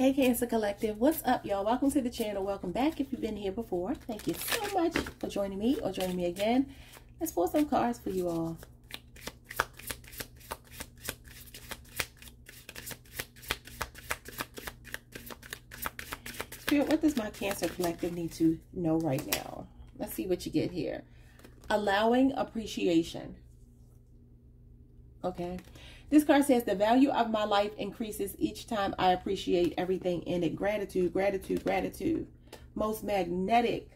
Hey Cancer Collective, what's up y'all? Welcome to the channel. Welcome back if you've been here before. Thank you so much for joining me or joining me again. Let's pull some cards for you all. Spirit, what does my Cancer Collective need to know right now? Let's see what you get here. Allowing appreciation. Okay. This card says the value of my life increases each time I appreciate everything in it. Gratitude, gratitude, gratitude. Most magnetic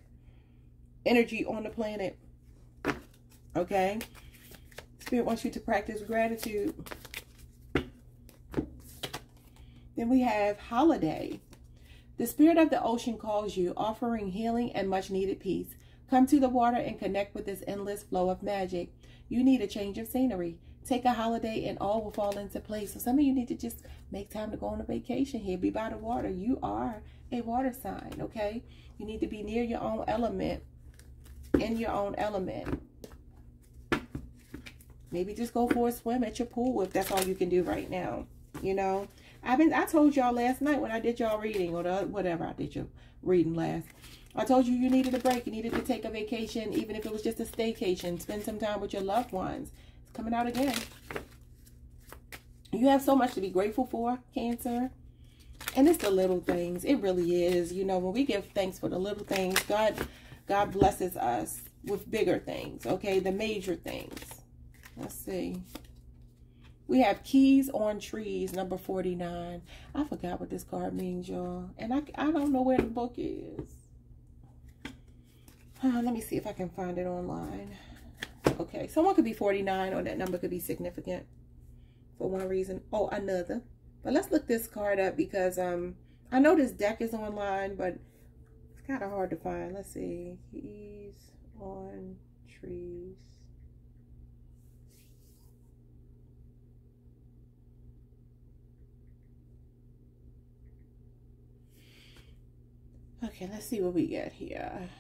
energy on the planet. Okay. Spirit wants you to practice gratitude. Then we have holiday. The spirit of the ocean calls you, offering healing and much needed peace. Come to the water and connect with this endless flow of magic. You need a change of scenery take a holiday and all will fall into place. So some of you need to just make time to go on a vacation here. Be by the water. You are a water sign, okay? You need to be near your own element, in your own element. Maybe just go for a swim at your pool if that's all you can do right now. You know, I've been, I told y'all last night when I did y'all reading or the, whatever I did your reading last. I told you you needed a break. You needed to take a vacation, even if it was just a staycation. Spend some time with your loved ones coming out again. You have so much to be grateful for, Cancer. And it's the little things. It really is. You know, when we give thanks for the little things, God, God blesses us with bigger things, okay? The major things. Let's see. We have keys on trees, number 49. I forgot what this card means, y'all. And I, I don't know where the book is. Uh, let me see if I can find it online. Okay, someone could be 49 or that number could be significant for one reason or another. But let's look this card up because um I know this deck is online, but it's kind of hard to find. Let's see. Keys on trees. Okay, let's see what we get here.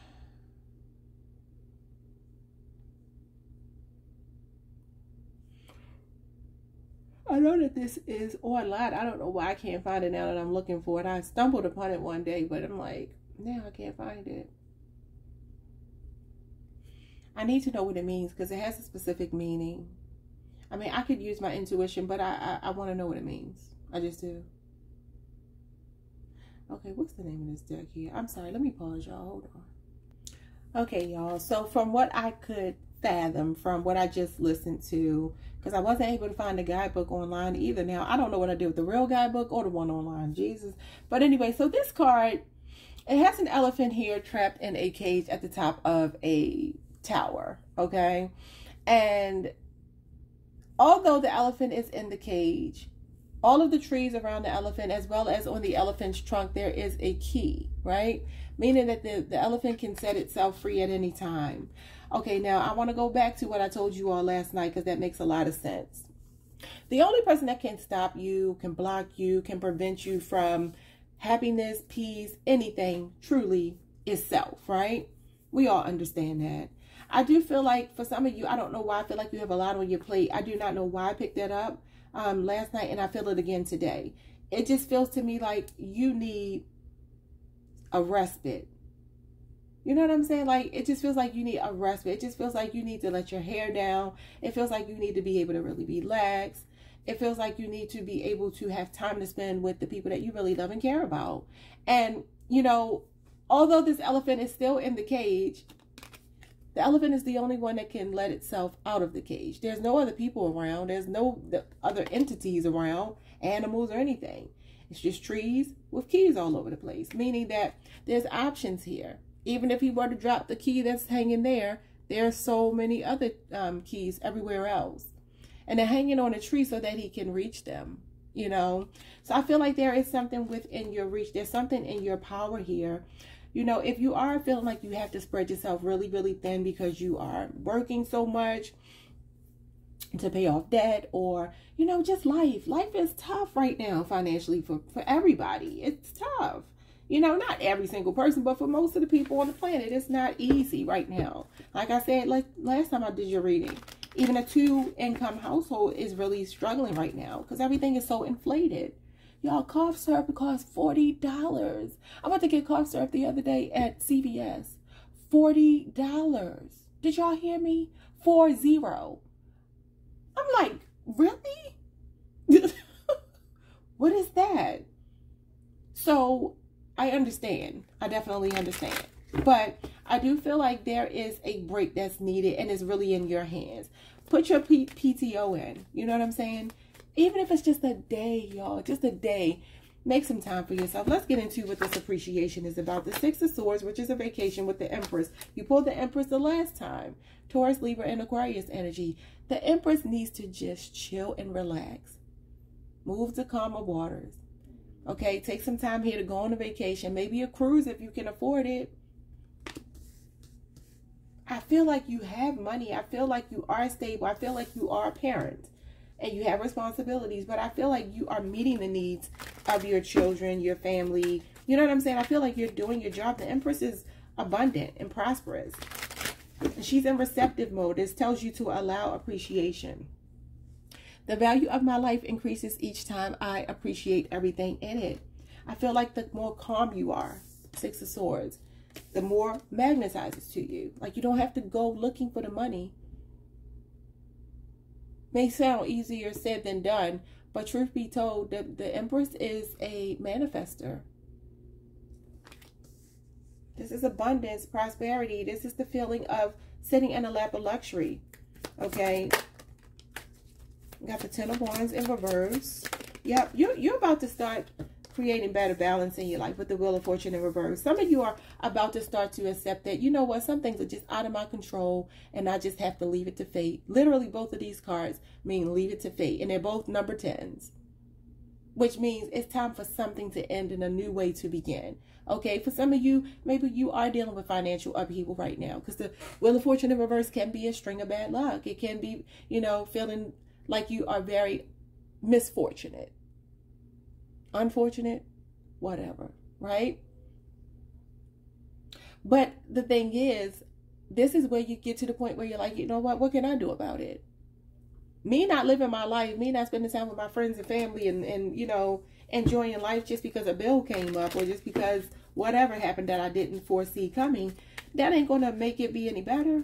I know that this is online. I don't know why I can't find it now that I'm looking for it. I stumbled upon it one day, but I'm like, now I can't find it. I need to know what it means because it has a specific meaning. I mean, I could use my intuition, but I, I, I want to know what it means. I just do. Okay, what's the name of this deck here? I'm sorry. Let me pause, y'all. Hold on. Okay, y'all. So from what I could fathom from what I just listened to because I wasn't able to find the guidebook online either. Now, I don't know what I did with the real guidebook or the one online, Jesus. But anyway, so this card, it has an elephant here trapped in a cage at the top of a tower, okay? And although the elephant is in the cage, all of the trees around the elephant as well as on the elephant's trunk there is a key right meaning that the, the elephant can set itself free at any time Okay, now I want to go back to what I told you all last night because that makes a lot of sense. The only person that can stop you, can block you, can prevent you from happiness, peace, anything truly is self, right? We all understand that. I do feel like for some of you, I don't know why, I feel like you have a lot on your plate. I do not know why I picked that up um, last night and I feel it again today. It just feels to me like you need a respite you know what I'm saying? Like, it just feels like you need a respite. It just feels like you need to let your hair down. It feels like you need to be able to really relax. It feels like you need to be able to have time to spend with the people that you really love and care about. And, you know, although this elephant is still in the cage, the elephant is the only one that can let itself out of the cage. There's no other people around. There's no the other entities around, animals or anything. It's just trees with keys all over the place, meaning that there's options here even if he were to drop the key that's hanging there, there are so many other um, keys everywhere else. And they're hanging on a tree so that he can reach them, you know. So I feel like there is something within your reach. There's something in your power here. You know, if you are feeling like you have to spread yourself really, really thin because you are working so much to pay off debt or, you know, just life. Life is tough right now financially for, for everybody. It's tough. You know, not every single person, but for most of the people on the planet, it's not easy right now. Like I said like last time I did your reading, even a two income household is really struggling right now because everything is so inflated. Y'all, cough syrup costs $40. I went to get cough syrup the other day at CVS. $40. Did y'all hear me? Four zero. I'm like, really? what is that? So I understand. I definitely understand. But I do feel like there is a break that's needed and it's really in your hands. Put your P PTO in. You know what I'm saying? Even if it's just a day, y'all, just a day, make some time for yourself. Let's get into what this appreciation is about. The Six of Swords, which is a vacation with the Empress. You pulled the Empress the last time. Taurus, Libra, and Aquarius energy. The Empress needs to just chill and relax. Move to calmer waters. Okay, take some time here to go on a vacation. Maybe a cruise if you can afford it. I feel like you have money. I feel like you are stable. I feel like you are a parent and you have responsibilities, but I feel like you are meeting the needs of your children, your family. You know what I'm saying? I feel like you're doing your job. The Empress is abundant and prosperous. She's in receptive mode. This tells you to allow appreciation. The value of my life increases each time I appreciate everything in it. I feel like the more calm you are, Six of Swords, the more magnetizes to you. Like you don't have to go looking for the money may sound easier said than done, but truth be told, the, the Empress is a manifester. This is abundance, prosperity. This is the feeling of sitting in a lap of luxury. Okay. Got the Ten of Wands in reverse. Yep, you're, you're about to start creating better balance in your life with the Wheel of Fortune in reverse. Some of you are about to start to accept that, you know what, some things are just out of my control and I just have to leave it to fate. Literally, both of these cards mean leave it to fate. And they're both number 10s, which means it's time for something to end and a new way to begin. Okay, for some of you, maybe you are dealing with financial upheaval right now because the Wheel of Fortune in reverse can be a string of bad luck. It can be, you know, feeling like you are very misfortunate unfortunate, whatever, right? But the thing is, this is where you get to the point where you're like, you know what, what can I do about it? Me not living my life, me not spending time with my friends and family and, and you know, enjoying life just because a bill came up or just because whatever happened that I didn't foresee coming, that ain't going to make it be any better.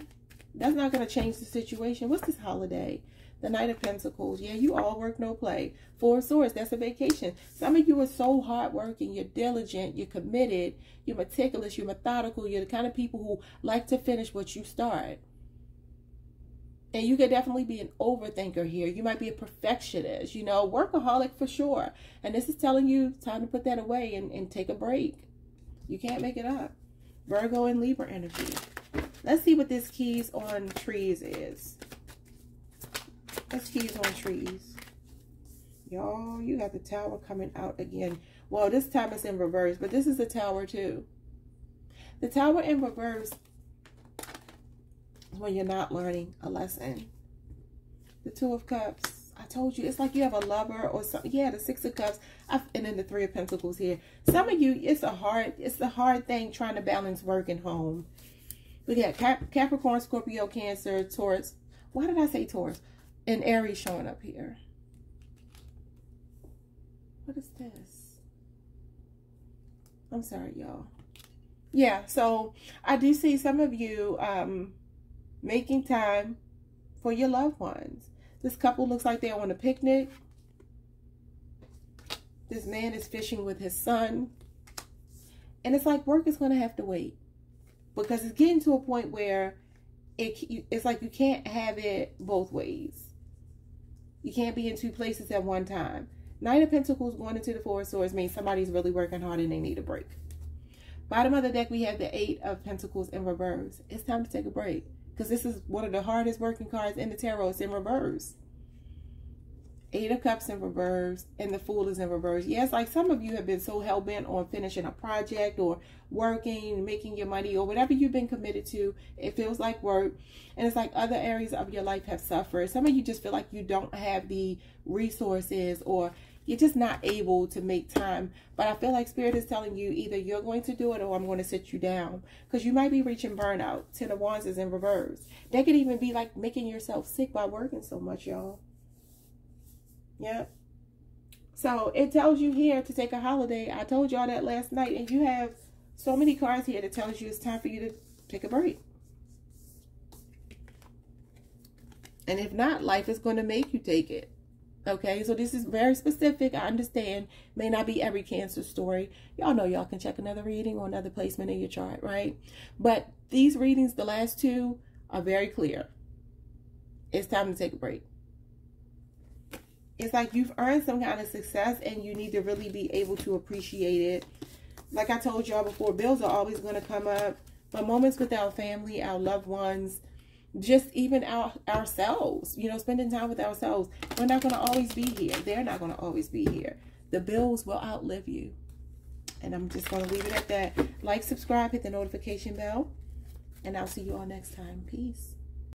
That's not going to change the situation. What's this holiday? The Knight of Pentacles. Yeah, you all work, no play. Four of Swords, that's a vacation. Some of you are so hardworking, you're diligent, you're committed, you're meticulous, you're methodical. You're the kind of people who like to finish what you start. And you could definitely be an overthinker here. You might be a perfectionist, you know, workaholic for sure. And this is telling you time to put that away and, and take a break. You can't make it up. Virgo and Libra energy. Let's see what this keys on trees is. Let's keys on trees. Y'all, you got the tower coming out again. Well, this time it's in reverse, but this is the tower too. The tower in reverse when you're not learning a lesson. The two of cups. I told you, it's like you have a lover or something. Yeah, the six of cups. I've, and then the three of pentacles here. Some of you, it's a hard, it's a hard thing trying to balance work and home. We got Cap Capricorn, Scorpio, Cancer, Taurus. Why did I say Taurus? And Aries showing up here. What is this? I'm sorry, y'all. Yeah, so I do see some of you um, making time for your loved ones. This couple looks like they're on a picnic. This man is fishing with his son. And it's like work is going to have to wait. Because it's getting to a point where it, it's like you can't have it both ways. You can't be in two places at one time. Nine of Pentacles going into the Four of Swords means somebody's really working hard and they need a break. Bottom of the deck, we have the Eight of Pentacles in reverse. It's time to take a break because this is one of the hardest working cards in the tarot. It's in reverse. Eight of Cups in reverse and the Fool is in reverse. Yes, like some of you have been so hell-bent on finishing a project or working, making your money or whatever you've been committed to. It feels like work. And it's like other areas of your life have suffered. Some of you just feel like you don't have the resources or you're just not able to make time. But I feel like Spirit is telling you either you're going to do it or I'm going to sit you down. Because you might be reaching burnout. Ten of Wands is in reverse. That could even be like making yourself sick by working so much, y'all. Yep. So it tells you here to take a holiday. I told y'all that last night, and you have so many cards here that tells you it's time for you to take a break. And if not, life is going to make you take it. Okay, so this is very specific. I understand. May not be every cancer story. Y'all know y'all can check another reading or another placement in your chart, right? But these readings, the last two, are very clear. It's time to take a break. It's like you've earned some kind of success and you need to really be able to appreciate it. Like I told y'all before, bills are always going to come up. But moments with our family, our loved ones, just even our ourselves, you know, spending time with ourselves. We're not going to always be here. They're not going to always be here. The bills will outlive you. And I'm just going to leave it at that. Like, subscribe, hit the notification bell. And I'll see you all next time. Peace.